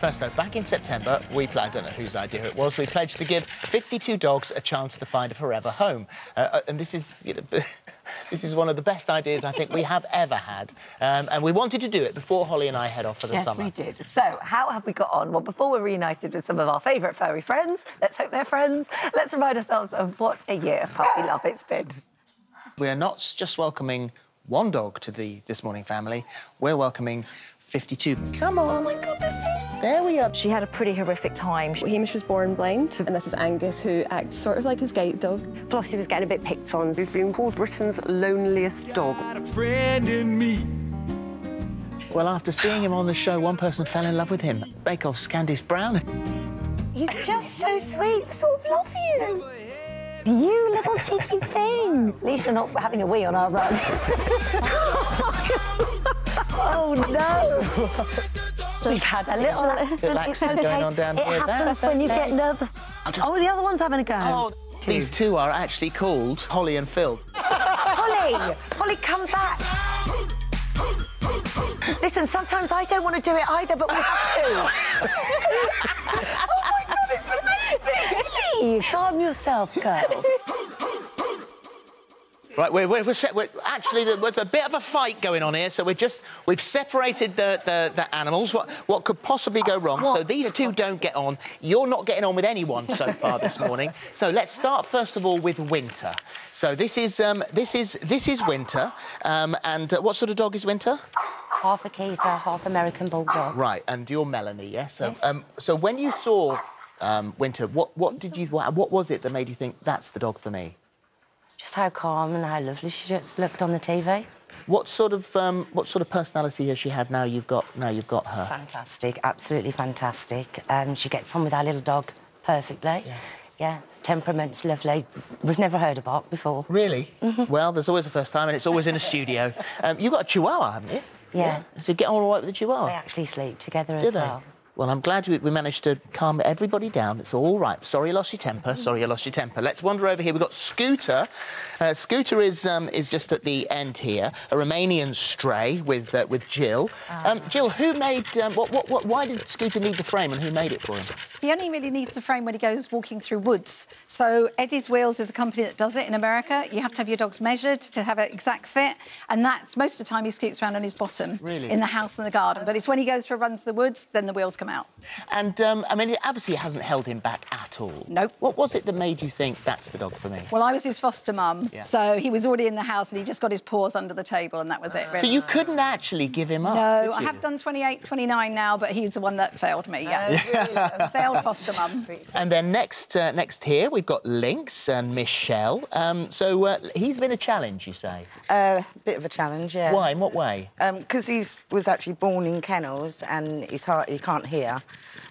First, though, back in September, we I don't know whose idea it was. We pledged to give 52 dogs a chance to find a forever home, uh, uh and this is you know, this is one of the best ideas I think we have ever had. Um, and we wanted to do it before Holly and I head off for the yes, summer. Yes, we did. So, how have we got on? Well, before we're reunited with some of our favourite furry friends, let's hope they're friends. Let's remind ourselves of what a year of puppy love it's been. We are not just welcoming one dog to the This Morning family, we're welcoming 52. Come on. Oh, my goodness. There we are. She had a pretty horrific time. Hamish was born blind, and this is Angus, who acts sort of like his guide dog. Flossie was getting a bit picked on. He's been called Britain's loneliest dog. Well, after seeing him on the show, one person fell in love with him. Bake Off's Candice Brown. He's just so sweet. I sort of love you. You little cheeky thing. At least you're not having a wee on our rug. oh, no. We've had a little accident. Okay. going on down it here. happens That's when you get nervous. just- Oh, the other one's having a go. Oh, these two are actually called Holly and Phil. Holly! Holly, come back. Listen, sometimes I don't want to do it either, but we have to. oh, my God, it's amazing. Calm yourself, girl. Right, we're, we're, we're, we're actually there's a bit of a fight going on here, so we're just we've separated the, the, the animals. What what could possibly go wrong? What so these two don't get on. You're not getting on with anyone so far this morning. So let's start first of all with Winter. So this is um, this is this is Winter, um, and uh, what sort of dog is Winter? half a Akita, half American Bulldog. Right, and you're Melanie, yes. So Yes. um, so when you saw um, Winter, what what did you what, what was it that made you think that's the dog for me? Just how calm and how lovely she just looked on the TV. What sort of um, what sort of personality has she had now you've got now you've got her? Fantastic, absolutely fantastic. Um, she gets on with our little dog perfectly. Yeah. Yeah, temperament's lovely. We've never heard a bark before. Really? Mm-hmm. Well, there's always a first time, and it's always in a studio. Um, you've got a Chihuahua, haven't you? Yeah. So get on all right with the Chihuahua. They actually sleep together Do as they? well. Well, I'm glad we, we managed to calm everybody down. It's all right. Sorry you lost your temper. Sorry you lost your temper. Let's wander over here. We've got Scooter. Uh, Scooter is um, is just at the end here, a Romanian stray with uh, with Jill. Um, Jill, who made um, what, what what why did Scooter need the frame and who made it for him? He only really needs the frame when he goes walking through woods. So Eddie's Wheels is a company that does it in America. You have to have your dogs measured to have an exact fit, and that's most of the time he scoots around on his bottom Really? in the house and the garden. But it's when he goes for a run to the woods, then the wheels come out. And um, I mean, it obviously it hasn't held him back at all. Nope. What was it that made you think that's the dog for me? Well, I was his foster mum, Yeah. so he was already in the house and he just got his paws under the table, and that was it. really. So you couldn't actually give him up. no, could I have done 28, 29 now, but he's the one that failed me. Yeah, failed foster mum. And then next, uh, next here we've got Lynx and Michelle. Um, so uh, he's been a challenge, you say? A bit of a challenge, yeah. Why? In what way? Because he was actually born in kennels and his heart he can't hear.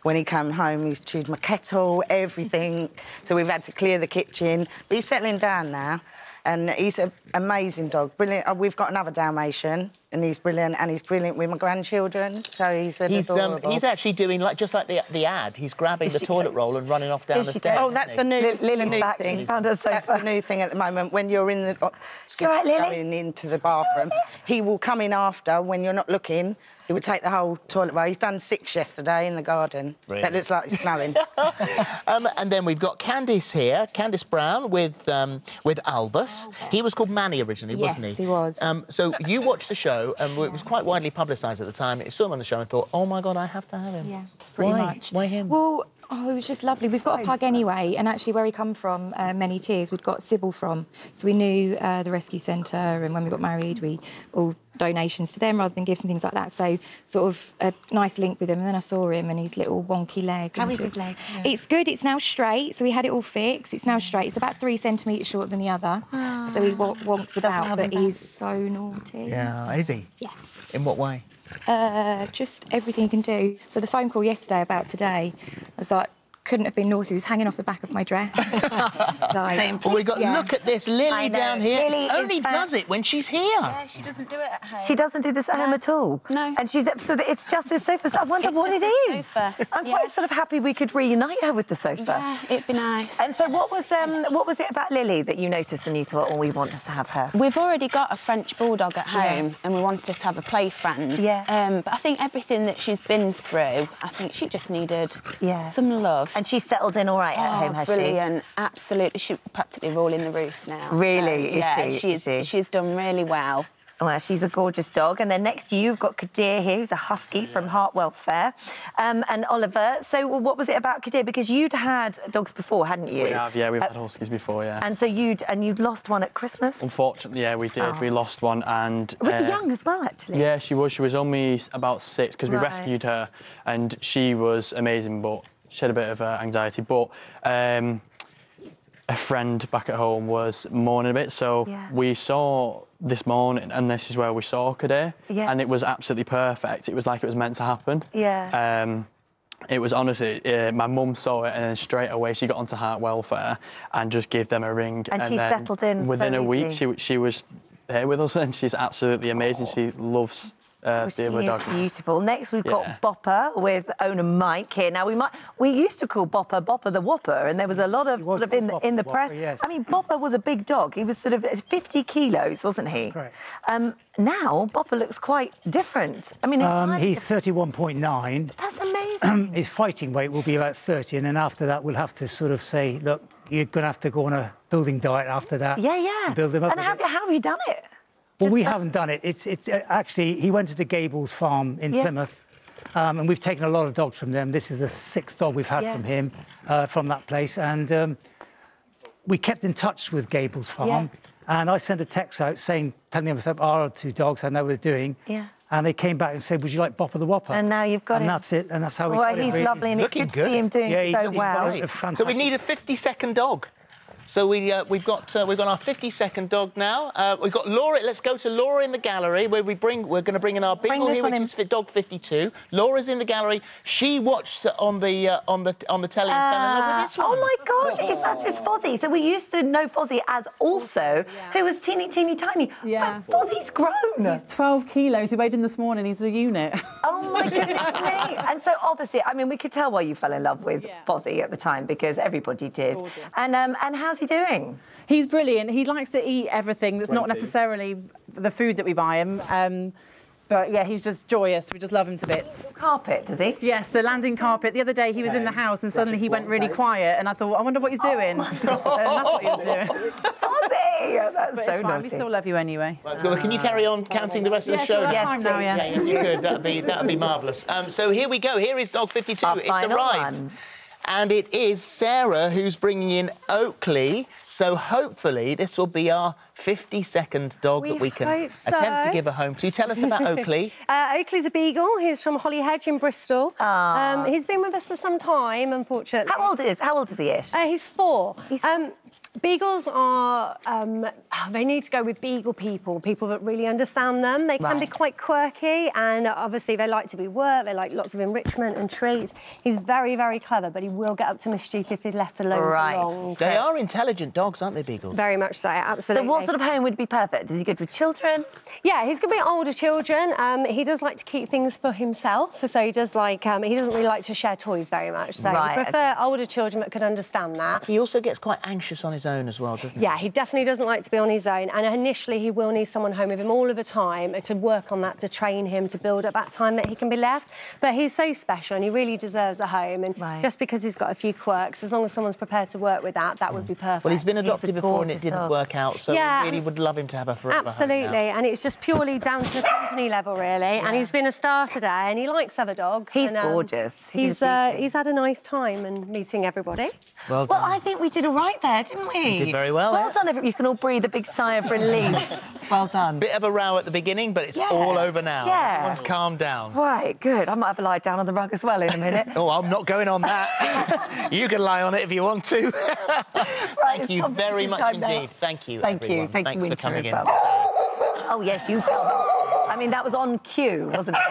When he came home, he's chewed my kettle, everything. so we've had to clear the kitchen. But he's settling down now, and he's an amazing dog. Brilliant. Oh, we've got another Dalmatian, and he's brilliant, and he's brilliant with my grandchildren. So he's He's, um, adorable. he's actually doing like just like the, the ad. He's grabbing the toilet roll and running off down the stairs. Oh, that's the new, Lil- Lily's new back. thing. Found her That's the new thing at the moment. When you're in the oh, excuse You all right, me, Lily? going into the bathroom, he will come in after when you're not looking. He would take the whole toilet roll. He's done six yesterday in the garden. Really? That looks like it's snowing. Um, and then we've got Candice here, Candice Brown with um, with Albus. He was called Manny originally, wasn't he? Yes, he was. Um, so you watched the show, and it was quite widely publicised at the time. You saw him on the show and thought, "Oh my God, I have to have him." Yeah, pretty Why? much. Why him? Well, oh, it was just lovely. We've got a pug anyway, and actually, where he come from, uh, many tears, we'd got Sybil from. So we knew uh, the rescue centre, and when we got married, we all donations to them rather than gifts and things like that. So sort of a nice link with him. And then I saw him and his little wonky leg. How and is his just- leg? It's good. It's now straight. So we had it all fixed. It's now straight. It's about three centimetres shorter than the other. So he wa- wonks about, but he's so naughty. Yeah, is he? Yeah. In what way? Uh, just everything you can do. So the phone call yesterday about today, I like, couldn't have been naughty. He was hanging off the back of my dress. like, Well, we got Yeah. look at this Lily down here. Lily only back. does it when she's here. Yeah, she doesn't do it at home. She doesn't do this at home at all. No. And she's so that it's just this sofa. So I wonder It's what just it sofa. I'm Yeah. quite sort of happy we could reunite her with the sofa. Yeah, it'd be nice. And so what was um what was it about Lily that you noticed and you thought, oh, we want us to have her? We've already got a French bulldog at home, and we wanted to have a play friend. Yeah. Um, but I think everything that she's been through, I think she just needed Yeah. some love. And she's settled in all right at home, has she? Oh, brilliant! Absolutely, she's practically rolling the roost now. Really? Is yeah, she? Is She's she? she's done really well. Well, she's a gorgeous dog. And then next to you, you've got Kadir here, who's a husky from Hartwell Fair, um, and Oliver. So, well, what was it about Kadir? Because you'd had dogs before, hadn't you? We have, yeah, we've Uh, had huskies before, yeah. And so you'd and you'd lost one at Christmas. Unfortunately, yeah, we did. Oh. We lost one, and Really uh, young as well, actually. Yeah, she was. She was only about six because we Right. rescued her, and she was amazing, but she had a bit of uh, anxiety. But um, a friend back at home was mourning a bit, so Yeah. we saw this morning, and this is where we saw Kadir, Yeah. and it was absolutely perfect. It was like it was meant to happen. Yeah. Um, it was honestly, uh, my mum saw it and then straight away she got onto Heart Welfare and just gave them a ring. And she settled in Within so a week, she, she was there with us and she's absolutely amazing. She loves uh, Well, she the other is dog. beautiful. Next, we've Yeah. got Bopper with owner Mike here. Now, we might we used to call Bopper Bopper the Whopper, and there was a lot of sort of in the, in the Bopper press. Yes. I mean, Bopper was a big dog. He was sort of 50 kilos, wasn't he? That's correct. Um, now Bopper looks quite different. I mean, Um, he's 31.9. that's amazing. His fighting weight will be about 30, and then after that, we'll have to sort of say, look, you're going to have to go on a building diet after that. yeah, yeah. and build him up. And a how, bit. how have you done it? Well, we haven't done it. It's, it's uh, actually, he went to the Gables farm in Yeah. Plymouth, um, and we've taken a lot of dogs from them. This is the sixth dog we've had Yeah. from him, uh, from that place. And um, we kept in touch with Gables farm. And I sent a text out saying, telling them about our two dogs, I know what they're doing. Yeah. And they came back and said, would you like Bopper the Whopper? And now you've got and him. that's it, and that's how we Well, got it, he's really. lovely, and it's Looking good, to see him doing Yeah, he's- so he's well. got. So we need a 50 second dog. So we, uh, we've got uh, we've got our 50 second dog now. Uh, we've got Laura. Let's go to Laura in the gallery where we bring we're going to bring in our Bring beagle here, which in. is for dog 52. Laura's in the gallery. She watched on the uh, on the on the telly and fell in love with this one. Oh my gosh, is that his Fozzie? So we used to know Fozzie as also, who was teeny, teeny, tiny. Yeah. But Fozzie's grown. He's 12 kilos. He weighed in this morning. He's a unit. Oh my goodness me! And so obviously, I mean, we could tell why you fell in love with Fozzie at the time because everybody did. Gorgeous. And um, and how's he doing? He's brilliant. He likes to eat everything that's not necessarily the food that we buy him. Um, but yeah, he's just joyous. We just love him to bits. Carpet, does he? Yes, the landing carpet. The other day he was in the house and suddenly he went really quiet, and I thought, I wonder what he's doing. and that's what he was doing. Fozzie! That's But so it's fine. naughty. We still love you anyway. Right, well, can you carry on counting the rest of the show? Yes, fine now, please. yeah. Yeah, if you could, that'd be that'd be marvellous. Um, so here we go. Here is dog 52. Our it's final arrived. one. And it is Sarah who's bringing in Oakley. So hopefully this will be our 50 second dog We that we can so. attempt to give a home to. Tell us about Oakley. Uh, Oakley's a beagle. He's from Holly Hedge in Bristol. Um, he's been with us for some time, unfortunately. How old is How old is he ish? Uh, he's four. Um, beagles are, um, they need to go with beagle people, people that really understand them. They can be quite quirky and obviously they like to be worked, they like lots of enrichment and treats. He's very, very clever, but he will get up to mischief if he's left alone Right. for long. They are intelligent dogs, aren't they, Beagles? Very much so, absolutely. So what sort of home would be perfect? Is he good with children? Yeah, he's to be older children. Um, he does like to keep things for himself, so he does like um, he doesn't really like to share toys very much. So Right, he prefer older children that can understand that. He also gets quite anxious on his own as well, doesn't he? Yeah, he definitely doesn't like to be on his own, and initially he will need someone home with him all of the time to work on that, to train him, to build up that time that he can be left. But he's so special, and he really deserves a home. And Right. just because he's got a few quirks, as long as someone's prepared to work with that, that would be perfect. Well, he's been a adopted before and it didn't dog. work out, so Yeah. we really would love him to have a forever home now. Absolutely, and it's just purely down to the company level, really. And he's been a star today, and he likes other dogs. He's and, um, gorgeous. He's He's uh, he's had a nice time and meeting everybody. Well Well. I think we did all right there, didn't we? Did very well, Well yeah. done, everyone. You can all breathe a big sigh of relief. well done. Bit of a row at the beginning, but it's Yeah. all over now. Yeah. Everyone's calmed down. Right, good. I might have a lie down on the rug as well in a minute. Oh, I'm not going on that. you can lie on it if you want to. Thank you very much time now. indeed. Thank you, Thank you. everyone. Thank you, Thanks for Winter, coming as in. well. Oh, yes, you tell them. I mean, that was on cue, wasn't it?